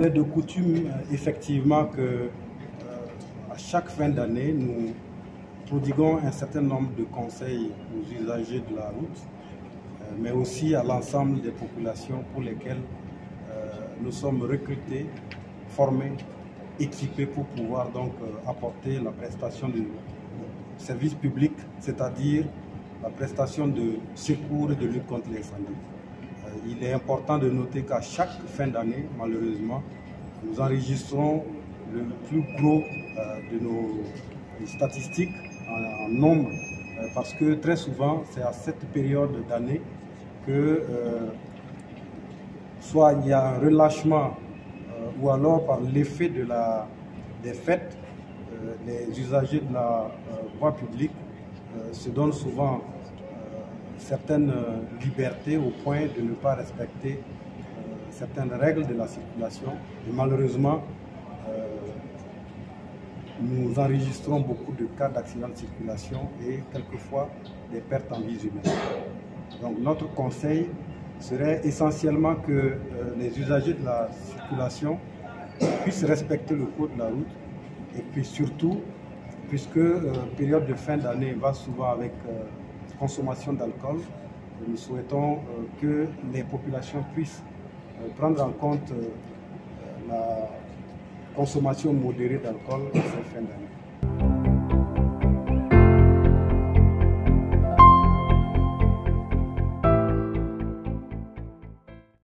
Il est de coutume effectivement que à chaque fin d'année, nous prodiguons un certain nombre de conseils aux usagers de la route, mais aussi à l'ensemble des populations pour lesquelles nous sommes recrutés, formés, équipés pour pouvoir donc apporter la prestation de service public, c'est-à-dire la prestation de secours et de lutte contre l'incendie. Il est important de noter qu'à chaque fin d'année, malheureusement, nous enregistrons le plus gros de nos statistiques en, nombre, parce que très souvent, c'est à cette période d'année que soit il y a un relâchement ou alors par l'effet de des fêtes, les usagers de la voie publique se donnent souvent certaines libertés au point de ne pas respecter certaines règles de la circulation. Et malheureusement, nous enregistrons beaucoup de cas d'accidents de circulation et quelquefois des pertes en vie humaines. Donc notre conseil serait essentiellement que les usagers de la circulation puissent respecter le code de la route et puis surtout, puisque euh, période de fin d'année va souvent avec euh, consommation d'alcool, nous souhaitons euh, que les populations puissent prendre en compte la consommation modérée d'alcool en cette fin d'année.